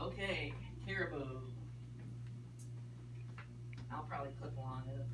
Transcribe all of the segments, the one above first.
Okay, caribou. I'll probably clip along at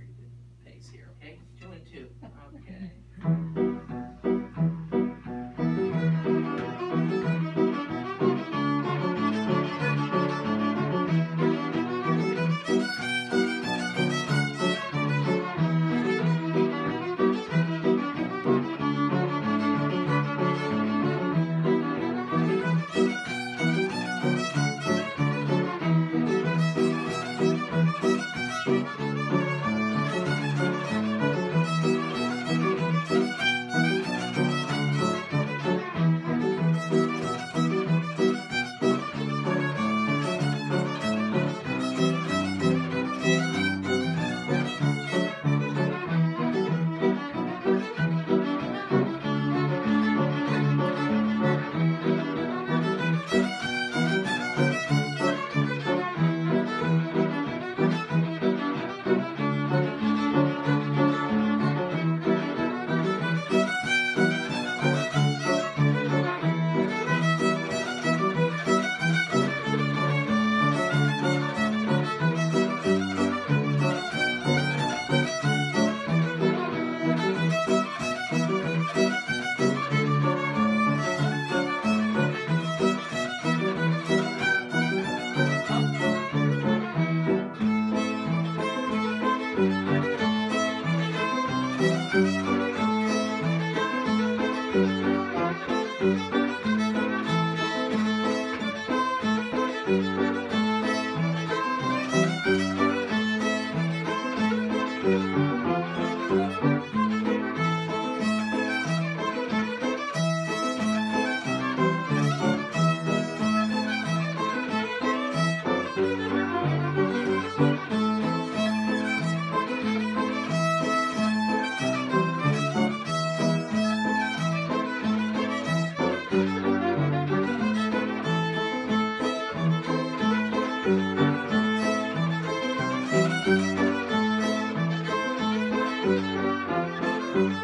thank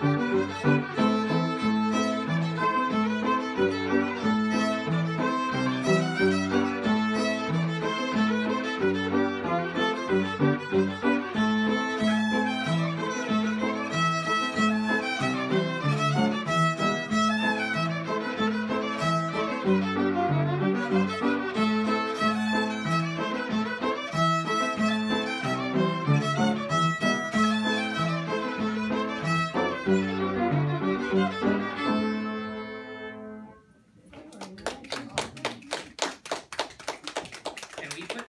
you.